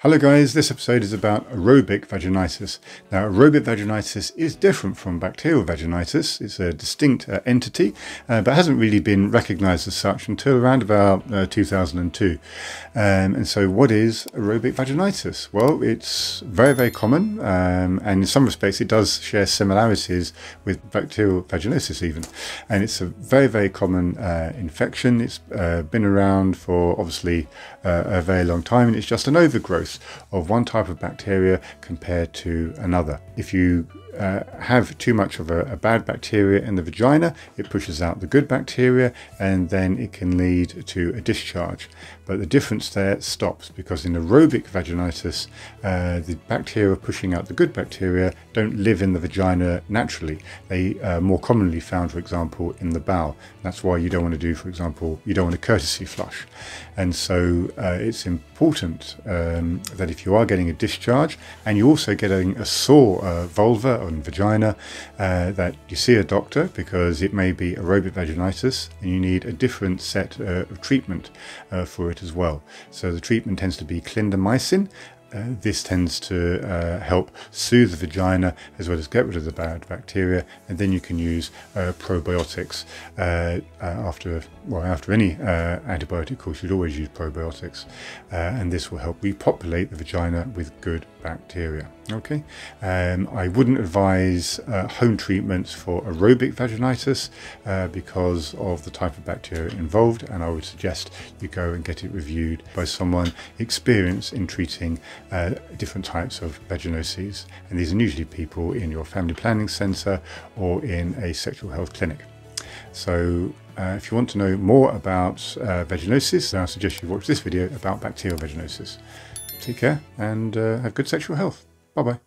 Hello guys, this episode is about aerobic vaginitis. Now aerobic vaginitis is different from bacterial vaginitis. It's a distinct uh, entity, uh, but hasn't really been recognized as such until around about uh, 2002. Um, and so what is aerobic vaginitis? Well, it's very, very common, um, and in some respects it does share similarities with bacterial vaginosis even. And it's a very, very common uh, infection. It's uh, been around for obviously uh, a very long time, and it's just an overgrowth of one type of bacteria compared to another. If you uh, have too much of a, a, bad bacteria in the vagina, it pushes out the good bacteria and then it can lead to a discharge. But the difference there stops because in aerobic vaginitis, uh, the bacteria pushing out the good bacteria don't live in the vagina naturally. They are more commonly found, for example, in the bowel. That's why you don't want to do, for example, you don't want a courtesy flush. And so uh, it's important um, that if you are getting a discharge and you're also getting a sore uh, vulva and vagina, uh, that you see a doctor because it may be aerobic vaginitis and you need a different set uh, of treatment uh, for it as well. So the treatment tends to be clindamycin uh, this tends to uh, help soothe the vagina as well as get rid of the bad bacteria, and then you can use uh, probiotics uh, uh, after well after any antibiotic course. You'd always use probiotics, and this will help repopulate the vagina with good bacteria. Okay, um, I wouldn't advise home treatments for aerobic vaginitis because of the type of bacteria involved, and I would suggest you go and get it reviewed by someone experienced in treating uh, different types of vaginoses. And these are usually people in your family planning centre or in a sexual health clinic. So uh, if you want to know more about uh, vaginosis, then I suggest you watch this video about bacterial vaginosis. Take care and uh, have good sexual health. Bye bye.